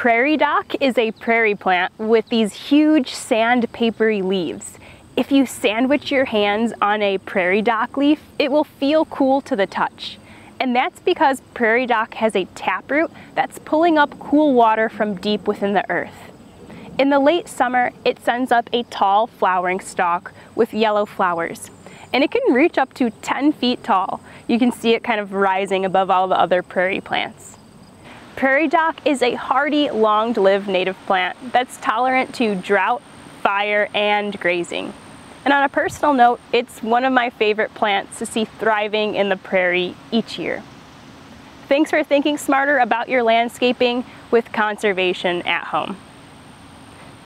prairie dock is a prairie plant with these huge sandpapery leaves. If you sandwich your hands on a prairie dock leaf, it will feel cool to the touch. And that's because prairie dock has a taproot that's pulling up cool water from deep within the earth. In the late summer, it sends up a tall flowering stalk with yellow flowers. And it can reach up to 10 feet tall. You can see it kind of rising above all the other prairie plants. Prairie dock is a hardy, long-lived native plant that's tolerant to drought, fire, and grazing. And on a personal note, it's one of my favorite plants to see thriving in the prairie each year. Thanks for thinking smarter about your landscaping with conservation at home.